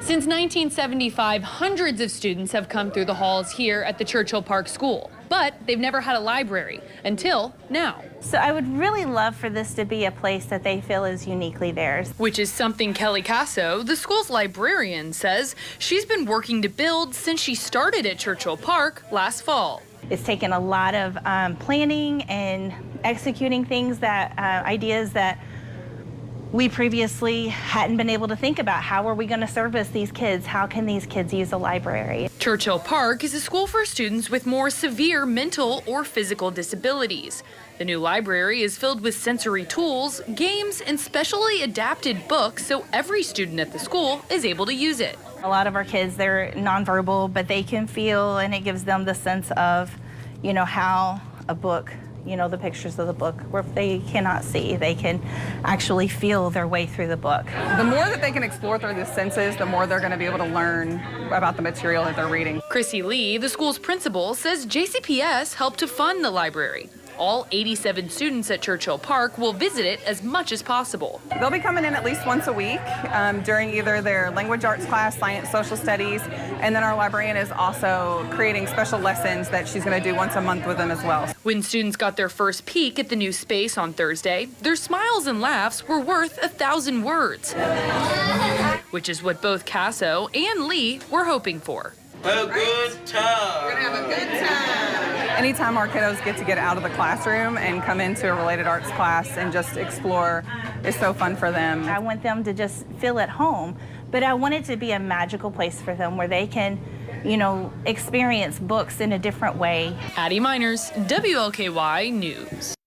Since 1975, hundreds of students have come through the halls here at the Churchill Park School, but they've never had a library until now. So I would really love for this to be a place that they feel is uniquely theirs. Which is something Kelly Casso, the school's librarian, says she's been working to build since she started at Churchill Park last fall. It's taken a lot of um, planning and executing things that, uh, ideas that we previously hadn't been able to think about. How are we going to service these kids? How can these kids use a library? Churchill Park is a school for students with more severe mental or physical disabilities. The new library is filled with sensory tools, games, and specially adapted books so every student at the school is able to use it. A lot of our kids, they're nonverbal, but they can feel, and it gives them the sense of, you know, how a book you know, the pictures of the book where they cannot see, they can actually feel their way through the book. The more that they can explore through the senses, the more they're going to be able to learn about the material that they're reading. Chrissy Lee, the school's principal, says JCPS helped to fund the library. All 87 students at Churchill Park will visit it as much as possible. They'll be coming in at least once a week um, during either their language arts class, science, social studies, and then our librarian is also creating special lessons that she's going to do once a month with them as well. When students got their first peek at the new space on Thursday, their smiles and laughs were worth a thousand words, which is what both Casso and Lee were hoping for. A good time. We're gonna have a good time. Anytime our kiddos get to get out of the classroom and come into a related arts class and just explore is so fun for them. I want them to just feel at home, but I want it to be a magical place for them where they can, you know, experience books in a different way. Addie Miners, WLKY News.